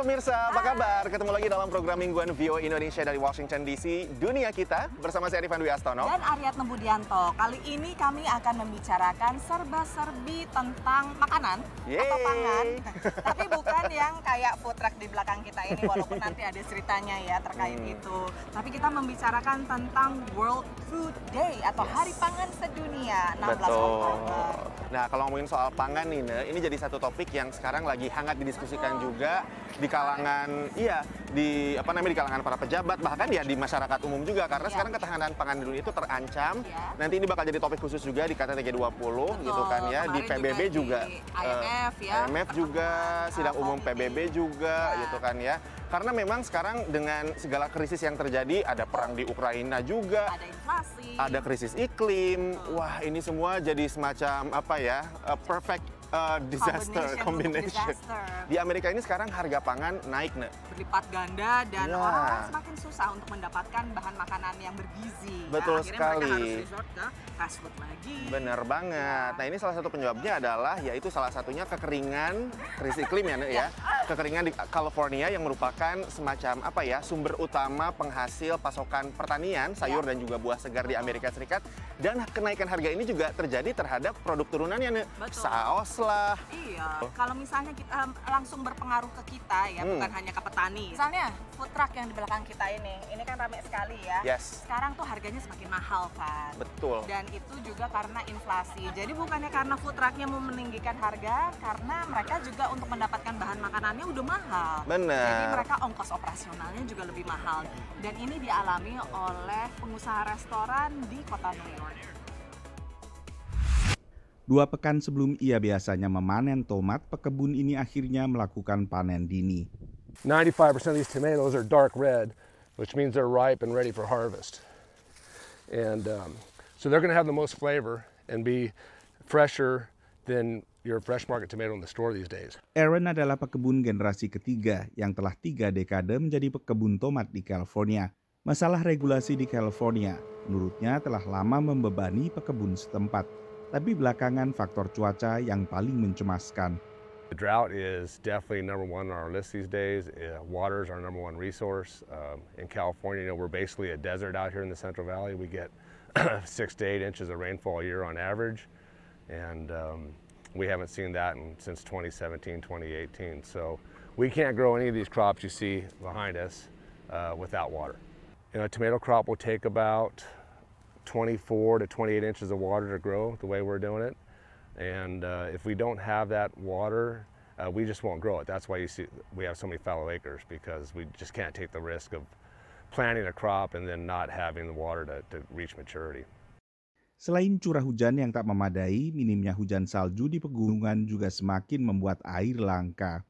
pemirsa, apa kabar? Ketemu lagi dalam program mingguan VO Indonesia dari Washington DC, Dunia Kita, bersama saya Rifan Dwi Astono. Dan Aryat Budianto. Kali ini kami akan membicarakan serba-serbi tentang makanan Yeay. atau pangan. Tapi bukan yang kayak food truck di belakang kita ini, walaupun nanti ada ceritanya ya terkait Hmm. itu. Tapi kita membicarakan tentang World Food Day atau Hari Pangan Sedunia 16 Oktober. Nah, kalau ngomongin soal pangan nih, ini jadi satu topik yang sekarang lagi hangat didiskusikan juga di kalangan, iya, di apa namanya di kalangan para pejabat, bahkan ya di masyarakat umum juga, karena Iya. sekarang ketahanan pangan di dunia itu terancam. Iya. Nanti ini bakal jadi topik khusus juga di KTT G20 gitu kan ya, di Kemarin PBB juga, di eh, IMF ya. IMF juga, sidang umum. PBB juga Iya. gitu kan ya. Karena memang sekarang dengan segala krisis yang terjadi, ada perang di Ukraina juga, Ada inflasi. ada krisis iklim. Wah, ini semua jadi semacam apa ya? a perfect uh, disaster Combination combination. disaster. Di Amerika ini sekarang harga pangan naik, Ne. berlipat ganda dan Ya. orang semakin susah untuk mendapatkan bahan makanan yang bergizi. Ya, Betul akhirnya sekali. mereka harus resort ke fast food lagi. Bener banget. Nah, ini salah satu penyebabnya adalah yaitu salah satunya kekeringan krisis iklim ya, ya. Kekeringan di California yang merupakan semacam apa ya? sumber utama penghasil pasokan pertanian, sayur dan juga buah segar di Amerika Serikat dan kenaikan harga ini juga terjadi terhadap produk turunannya, Ne. Betul. Saus lah, Iya, kalau misalnya kita um, langsung berpengaruh ke kita ya, Hmm. bukan hanya ke petani. Misalnya food truck yang di belakang kita ini, ini kan ramai sekali ya. Yes. Sekarang tuh harganya semakin mahal kan. Betul. Dan itu juga karena inflasi. Jadi bukannya karena food trucknya mau meninggikan harga, karena mereka juga untuk mendapatkan bahan makanannya udah mahal. Bener. Jadi mereka ongkos operasionalnya juga lebih mahal. Dan ini dialami oleh pengusaha restoran di kota New York. Dua pekan sebelum ia biasanya memanen tomat, pekebun ini akhirnya melakukan panen dini. 95% of these tomatoes are dark red, which means they're ripe and ready for harvest. And um, so they're going to have the most flavor and be fresher than your fresh market tomato in the store these days. Aaron adalah pekebun generasi ketiga yang telah tiga dekade menjadi pekebun tomat di California. Masalah regulasi di California, menurutnya telah lama membebani pekebun setempat. Tapi belakangan faktor cuaca yang paling mencemaskan. The drought is definitely number one on our list these days. Uh, water is our number one resource. Um, in California, you know, we're basically a desert out here in the Central Valley. We get six to eight inches of rainfall a year on average, and um, we haven't seen that in, since 2017, 2018. So we can't grow any of these crops you see behind us uh, without water. You know, a tomato crop will take about 24 to 28 inches of water to grow the way we're doing it. And uh, if we don't have that water, uh, we just won't grow it. That's why you see we have so many fallow acres because we just can't take the risk of planting a crop and then not having the water to, to reach maturity. Selain curah hujan yang tak memadai, minimnya hujan salju di pegunungan juga semakin membuat air langka.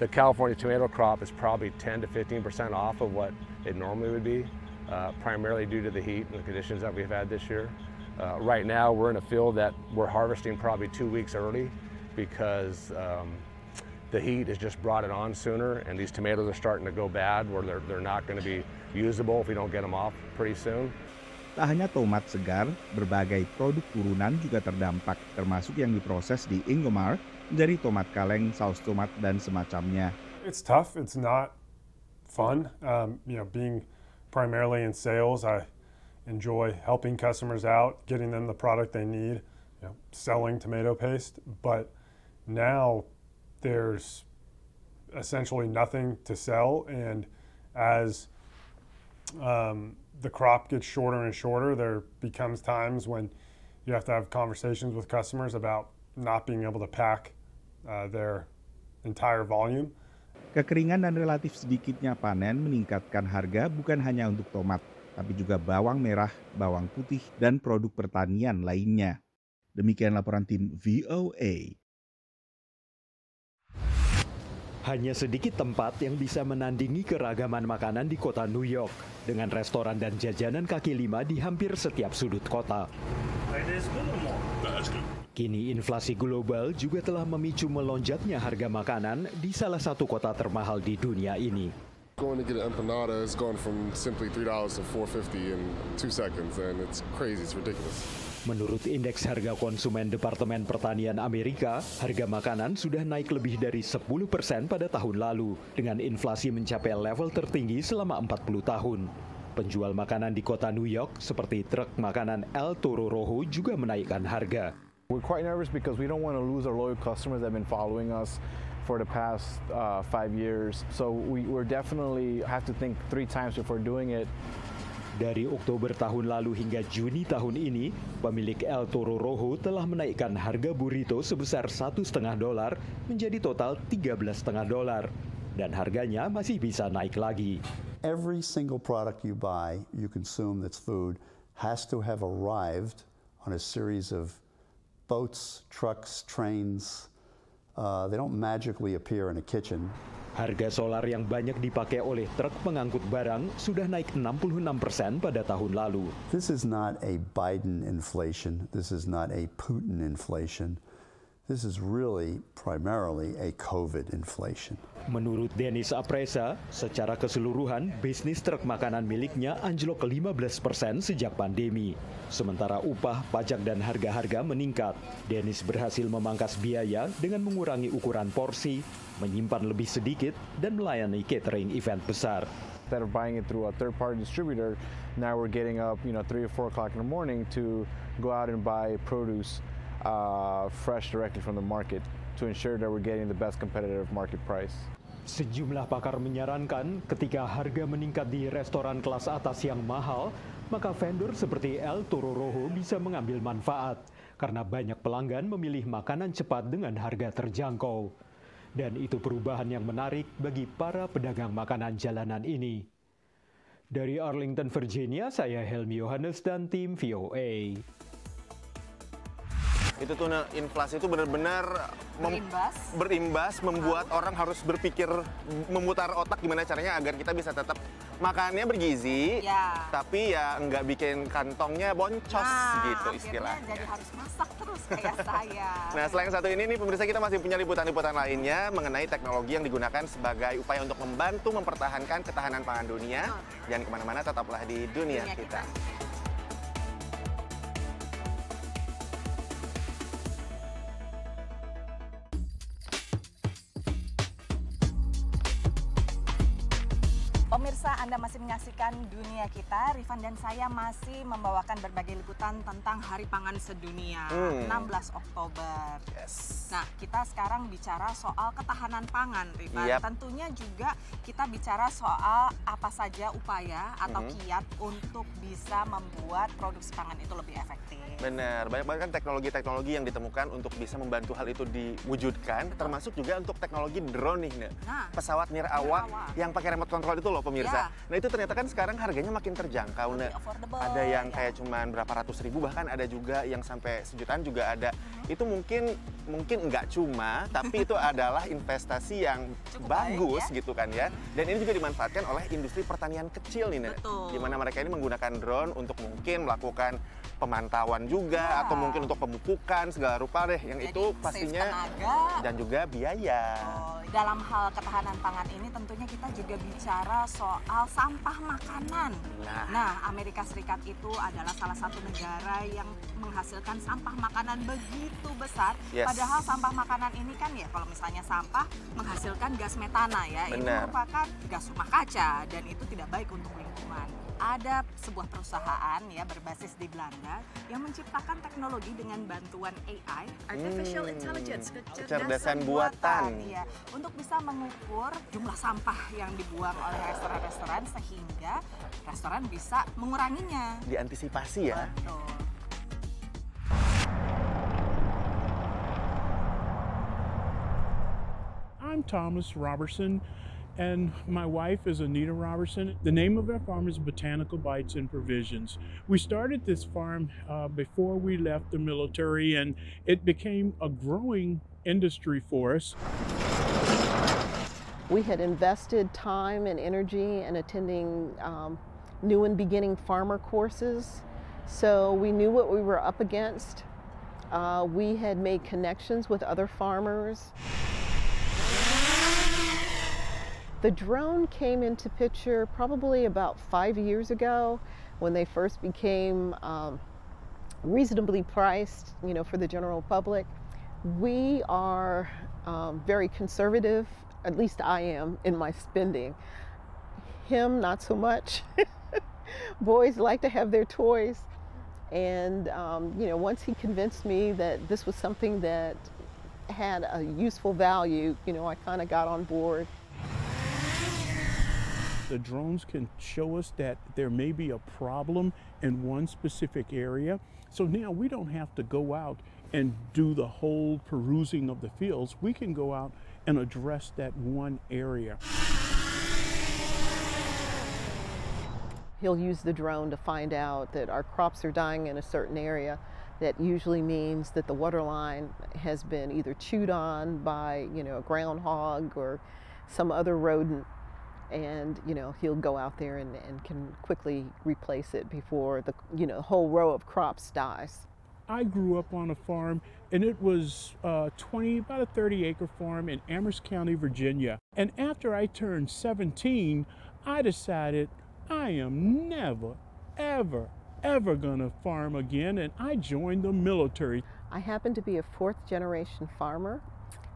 The California tomato crop is probably 10 to 15 percent off of what it normally would be, uh, primarily due to the heat and the conditions that we've had this year. Uh, right now, we're in a field that we're harvesting probably two weeks early because um, the heat has just brought it on sooner, and these tomatoes are starting to go bad where they're, they're not going to be usable if we don't get them off pretty soon. Tak hanya tomat segar, berbagai produk turunan juga terdampak, termasuk yang diproses di Ingomar menjadi tomat kaleng, saus tomat, dan semacamnya. It's tough. It's not fun. Um, you know, being primarily in sales, I enjoy helping customers out, getting them the product they need, you know, selling tomato paste. But now there's essentially nothing to sell, and as um, the crop gets shorter and shorter, there becomes times when you have to have conversations with customers about not being able to pack uh, their entire volume. Kekeringan dan relatif sedikitnya panen meningkatkan harga bukan hanya untuk tomat, tapi juga bawang merah, bawang putih, dan produk pertanian lainnya. Demikian laporan tim VOA. Hanya sedikit tempat yang bisa menandingi keragaman makanan di kota New York dengan restoran dan jajanan kaki lima di hampir setiap sudut kota. Kini inflasi global juga telah memicu melonjaknya harga makanan di salah satu kota termahal di dunia ini. Going to get an empanada has gone from simply $3 to $4.50 in two seconds, and it's crazy, it's ridiculous. Menurut indeks harga konsumen Departemen Pertanian Amerika, harga makanan sudah naik lebih dari 10 persen pada tahun lalu, dengan inflasi mencapai level tertinggi selama 40 tahun. Penjual makanan di kota New York, seperti truk makanan El Toro Rojo juga menaikkan harga. We're quite nervous because we don't want to lose our loyal customers that have been following us for the past uh, five years. So we, we're definitely have to think three times before doing it. Dari Oktober tahun lalu hingga Juni tahun ini, pemilik El Toro Rojo telah menaikkan harga burrito sebesar satu setengah dolar menjadi total 13,5 dolar. Dan harganya masih bisa naik lagi. Every single product you buy, you consume that's food, has to have arrived on a series of boats, trucks, trains. Uh, they don't magically appear in a kitchen. Harga solar yang banyak dipakai oleh truk pengangkut barang sudah naik 66 persen pada tahun lalu. This is not a Biden inflation. This is not a Putin inflation. This is really primarily a COVID inflation. Menurut Dennis Apresa, secara keseluruhan bisnis truk makanan miliknya anjlok 15 persen sejak pandemi. Sementara upah, pajak, dan harga-harga meningkat. Dennis berhasil memangkas biaya dengan mengurangi ukuran porsi, menyimpan lebih sedikit, dan melayani catering event besar. Instead of buying it through a third-party distributor, now we're getting up, you know, three or four o'clock in the morning to go out and buy produce uh, fresh directly from the market to ensure that we're getting the best competitive market price. Sejumlah pakar menyarankan ketika harga meningkat di restoran kelas atas yang mahal, maka vendor seperti El Toro Rojo bisa mengambil manfaat karena banyak pelanggan memilih makanan cepat dengan harga terjangkau. Dan itu perubahan yang menarik bagi para pedagang makanan jalanan ini. Dari Arlington, Virginia, saya Helmi Yohanes dan tim VOA. Itu tuh nah, inflasi itu benar-benar mem- Berimbas. berimbas membuat orang harus berpikir memutar otak gimana caranya agar kita bisa tetap makannya bergizi Ya. tapi ya nggak bikin kantongnya boncos Nah, gitu istilahnya. jadi harus masak terus kayak saya. Nah, selain satu ini nih pemirsa kita masih punya liputan-liputan lainnya mengenai teknologi yang digunakan sebagai upaya untuk membantu mempertahankan ketahanan pangan dunia. Jangan ke mana-mana, tetaplah di dunia, Dunia kita. kita. Anda masih menyaksikan dunia kita. Rifan dan saya masih membawakan berbagai liputan tentang Hari Pangan Sedunia, Hmm. 16 Oktober. Yes. Nah, kita sekarang bicara soal ketahanan pangan, Rifan. Yap. Tentunya juga kita bicara soal apa saja upaya atau Mhm. kiat untuk bisa membuat produksi pangan itu lebih efektif. Benar, banyak banget kan teknologi-teknologi yang ditemukan untuk bisa membantu hal itu diwujudkan, termasuk juga untuk teknologi drone nih. Nah, pesawat nirawak Nirawak. yang pakai remote control itu loh pemirsa. Ya. Nah itu ternyata kan sekarang harganya makin terjangkau. Lebih affordable, Ada yang ya. kayak cuman berapa ratus ribu bahkan ada juga yang sampai sejutaan juga ada. Mhm. Itu mungkin mungkin nggak cuma, tapi itu adalah investasi yang Cukup baik, bagus ya. gitu kan ya. Dan ini juga dimanfaatkan oleh industri pertanian kecil nih. Betul. Di mana mereka ini menggunakan drone untuk mungkin melakukan pemantauan juga Ya. atau mungkin untuk pemupukan segala rupa deh yang Jadi, itu pastinya dan juga biaya. Oh, dalam hal ketahanan pangan ini tentunya kita juga bicara soal sampah makanan. Nah. Nah, Amerika Serikat itu adalah salah satu negara yang menghasilkan sampah makanan begitu besar. Yes. Padahal sampah makanan ini kan ya kalau misalnya sampah menghasilkan gas metana ya. Benar. merupakan gas rumah kaca dan itu tidak baik untuk lingkungan. Ada sebuah perusahaan ya berbasis di Belanda yang menciptakan teknologi dengan bantuan AI, Artificial Hmm, Intelligence, kecerdasan buatan. Iya, untuk bisa mengukur jumlah sampah yang dibuang oleh restoran-restoran sehingga restoran bisa menguranginya. Diantisipasi ya. Betul. I'm Thomas Robertson, and my wife is Anita Robertson. The name of our farm is Botanical Bites and Provisions. We started this farm uh, before we left the military, and it became a growing industry for us. We had invested time and energy in attending um, new and beginning farmer courses, so we knew what we were up against. Uh, we had made connections with other farmers. The drone came into picture probably about five years ago when they first became um, reasonably priced, you know, for the general public. We are um, very conservative, at least I am, in my spending. Him, not so much. Boys like to have their toys. And, um, you know, once he convinced me that this was something that had a useful value, you know, I kind of got on board. The drones can show us that there may be a problem in one specific area. So now we don't have to go out and do the whole perusing of the fields. We can go out and address that one area. He'll use the drone to find out that our crops are dying in a certain area. That usually means that the water line has been either chewed on by, you know, a groundhog or some other rodent and you know he'll go out there and, and can quickly replace it before the you know whole row of crops dies. I grew up on a farm and it was uh, 20 about a 30 acre farm in Amherst County, Virginia. And after I turned 17, I decided I am never, ever, ever gonna farm again, and I joined the military. I happen to be a fourth generation farmer.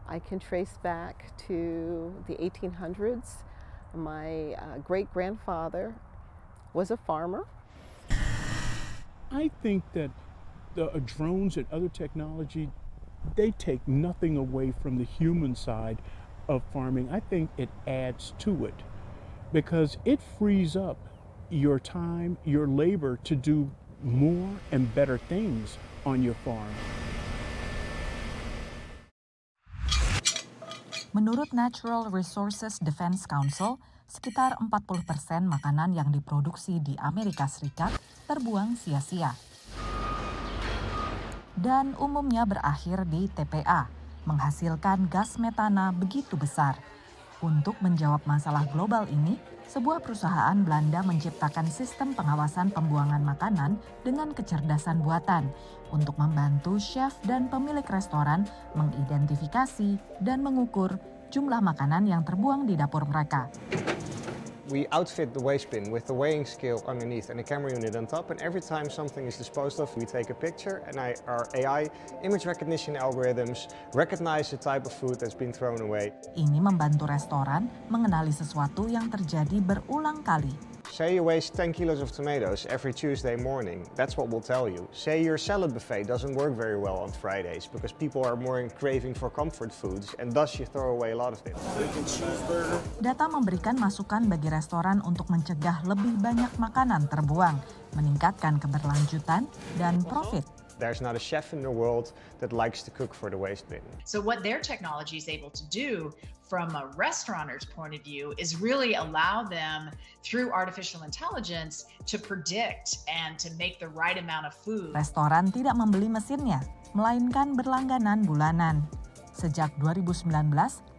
I can trace back to the 1800s my uh, great grandfather was a farmer. I think that the uh, drones and other technology, they take nothing away from the human side of farming. I think it adds to it because it frees up your time, your labor to do more and better things on your farm. Menurut Natural Resources Defense Council, sekitar 40 persen makanan yang diproduksi di Amerika Serikat terbuang sia-sia. Dan umumnya berakhir di TPA, menghasilkan gas metana begitu besar. Untuk menjawab masalah global ini, sebuah perusahaan Belanda menciptakan sistem pengawasan pembuangan makanan dengan kecerdasan buatan untuk membantu chef dan pemilik restoran mengidentifikasi dan mengukur jumlah makanan yang terbuang di dapur mereka. We outfit the waste bin with the weighing scale underneath and a camera unit on top, and every time something is disposed of, we take a picture, and I, our AI image recognition algorithms recognize the type of food that's been thrown away. Ini membantu restoran mengenali sesuatu yang terjadi berulang kali Say you waste 10 kilos of tomatoes every Tuesday morning. That's what we'll tell you. Say your salad buffet doesn't work very well on Fridays because people are more craving for comfort foods and thus you throw away a lot of it. Data memberikan masukan bagi restoran untuk mencegah lebih banyak makanan terbuang, meningkatkan keberlanjutan dan profit. There's not a chef in the world that likes to cook for the waste bin. So what their technology is able to do from a restaurateur's point of view is really allow them through artificial intelligence to predict and to make the right amount of food. Restoran tidak membeli mesinnya, melainkan berlangganan bulanan. Sejak 2019,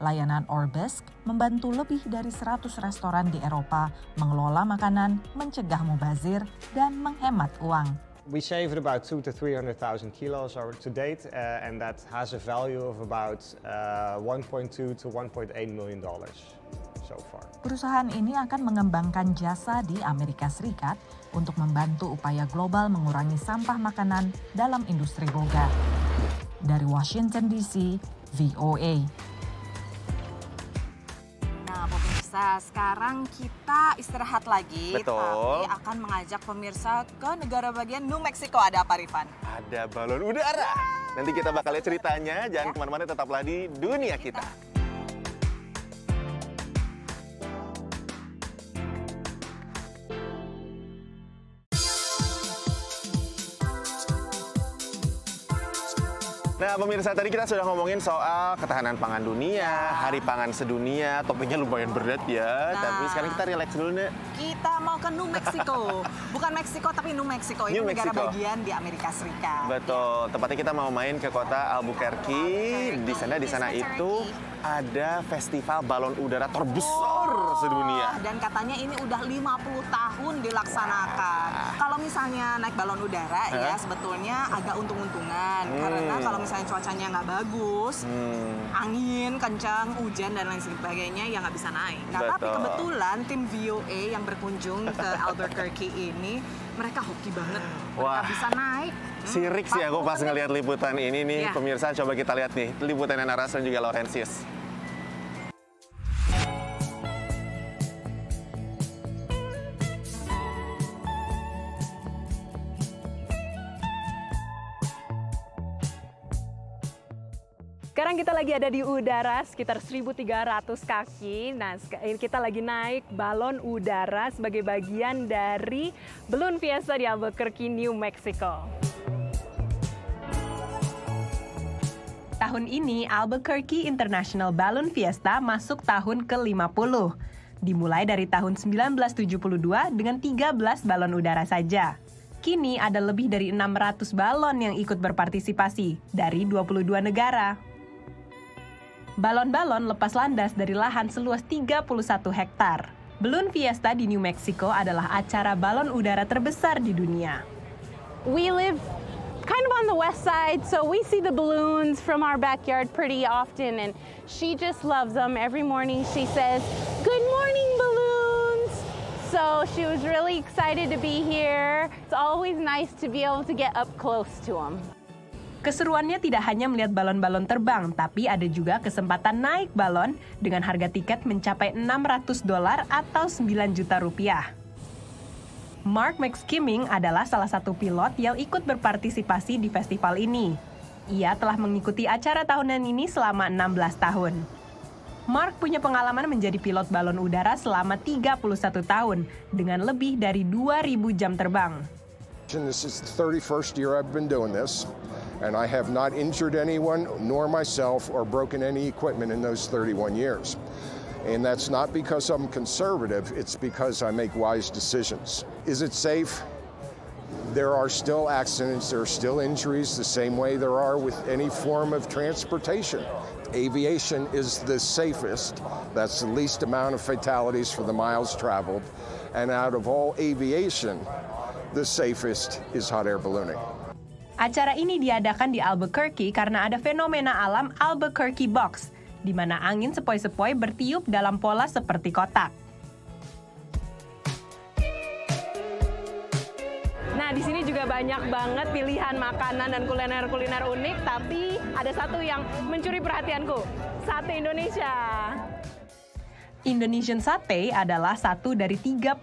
layanan Orbesk membantu lebih dari 100 restoran di Eropa mengelola makanan, mencegah mubazir, dan menghemat uang. We saved about two to 300,000 kilos to date, uh, and that has a value of about uh, 1.2 to 1.8 million dollars so far. Perusahaan ini akan mengembangkan jasa di Amerika Serikat untuk membantu upaya global mengurangi sampah makanan dalam industri boga. Dari Washington DC, VOA. Pemirsa, sekarang kita istirahat lagi. Betul. Tapi akan mengajak pemirsa ke negara bagian New Mexico. Ada apa, Rifan? Ada balon udara. Nanti kita bakal lihat ceritanya. Jangan ya. ke mana-mana, tetaplah di dunia kita. Pemirsa tadi kita sudah ngomongin soal ketahanan pangan dunia, hari pangan sedunia, topiknya lumayan berat ya. Nah, tapi sekarang kita relax dulu nih. Kita mau ke New Mexico, bukan Meksiko tapi New Mexico itu New negara Mexico. bagian di Amerika Serikat. Betul, tepatnya kita mau main ke kota Albuquerque. Albuquerque. Di sana di sana itu ada festival balon udara terbesar oh, sedunia. Dan katanya ini udah 50 tahun dilaksanakan. Wah. Kalau misalnya naik balon udara Hah? ya sebetulnya agak untung-untungan Hmm. karena kalau misalnya cuacanya nggak bagus, Hmm. angin kencang, hujan dan lain sebagainya ya nggak bisa naik. Nah tapi Betul. kebetulan tim VOA yang berkunjung ke Albuquerque ini mereka hoki banget, mereka Wah. bisa naik. Sirik sih aku pas 40 menit. ngelihat liputan ini nih, Iya. pemirsa coba kita lihat nih liputannya Naras dan juga Laurentius. Sekarang kita lagi ada di udara sekitar 1.300 kaki. Nah, sek- kita lagi naik balon udara sebagai bagian dari Balloon Fiesta di Albuquerque, New Mexico. Tahun ini Albuquerque International Balloon Fiesta masuk tahun ke-50. Dimulai dari tahun 1972 dengan 13 balon udara saja. Kini ada lebih dari 600 balon yang ikut berpartisipasi dari 22 negara. Balon-balon lepas landas dari lahan seluas 31 hektar. Balloon Fiesta di New Mexico adalah acara balon udara terbesar di dunia. We live kind of on the west side, so we see the balloons from our backyard pretty often, and she just loves them. Every morning she says, Good morning, balloons! So she was really excited to be here. It's always nice to be able to get up close to them. Keseruannya tidak hanya melihat balon-balon terbang, tapi ada juga kesempatan naik balon dengan harga tiket mencapai 600 dolar atau 9 juta rupiah. Mark McSkimming adalah salah satu pilot yang ikut berpartisipasi di festival ini. Ia telah mengikuti acara tahunan ini selama 16 tahun. Mark punya pengalaman menjadi pilot balon udara selama 31 tahun dengan lebih dari 2000 jam terbang. This is the 31st year I've been doing this, and I have not injured anyone, nor myself, or broken any equipment in those 31 years. And that's not because I'm conservative, it's because I make wise decisions. Is it safe? There are still accidents, there are still injuries, the same way there are with any form of transportation. Aviation is the safest, that's the least amount of fatalities for the miles traveled. And out of all aviation, the safest is hot air ballooning. Acara ini diadakan di Albuquerque karena ada fenomena alam Albuquerque Box, di mana angin sepoi-sepoi bertiup dalam pola seperti kotak. Nah, di sini juga banyak banget pilihan makanan dan kuliner-kuliner unik, tapi ada satu yang mencuri perhatianku, sate Indonesia. Indonesian Sate adalah satu dari 38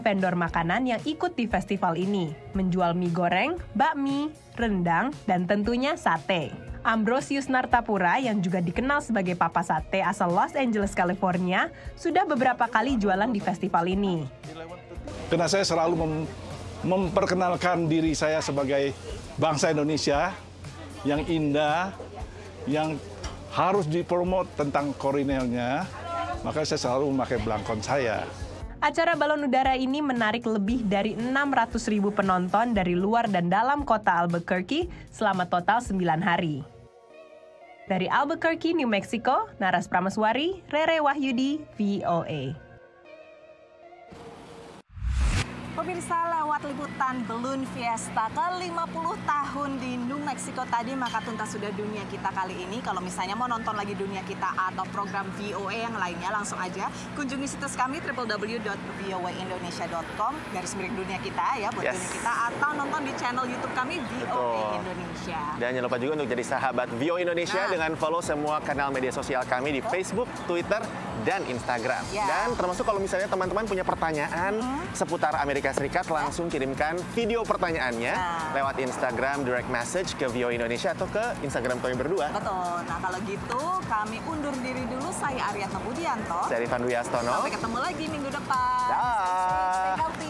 vendor makanan yang ikut di festival ini, menjual mie goreng, bakmi, rendang, dan tentunya sate. Ambrosius Nartapura yang juga dikenal sebagai papa sate asal Los Angeles, California, sudah beberapa kali jualan di festival ini. Karena saya selalu mem- memperkenalkan diri saya sebagai bangsa Indonesia yang indah, yang harus dipromot tentang kulinernya, maka saya selalu memakai belangkon saya. Acara balon udara ini menarik lebih dari 600 ribu penonton dari luar dan dalam kota Albuquerque selama total 9 hari. Dari Albuquerque, New Mexico, Naras Prameswari, Rere Wahyudi, VOA. Pemirsa lewat liputan Balloon Fiesta ke-50 tahun di New Mexico tadi maka tuntas sudah dunia kita kali ini. Kalau misalnya mau nonton lagi dunia kita atau program VOA yang lainnya langsung aja kunjungi situs kami www.voaindonesia.com garis miring dunia kita ya buat Yes. dunia kita atau nonton di channel YouTube kami VOA Betul. Indonesia. Dan jangan lupa juga untuk jadi sahabat Vio Indonesia Nah. dengan follow semua kanal media sosial kami di Facebook, Twitter, dan Instagram. Ya. Dan termasuk kalau misalnya teman-teman punya pertanyaan seputar Amerika Serikat, langsung kirimkan video pertanyaannya lewat Instagram direct message ke Vio Indonesia atau ke Instagram kami berdua. Betul. Nah kalau gitu kami undur diri dulu. Saya Aryatna Budianto. Saya Rifan Dwi Astono. Sampai ketemu lagi minggu depan. Dah.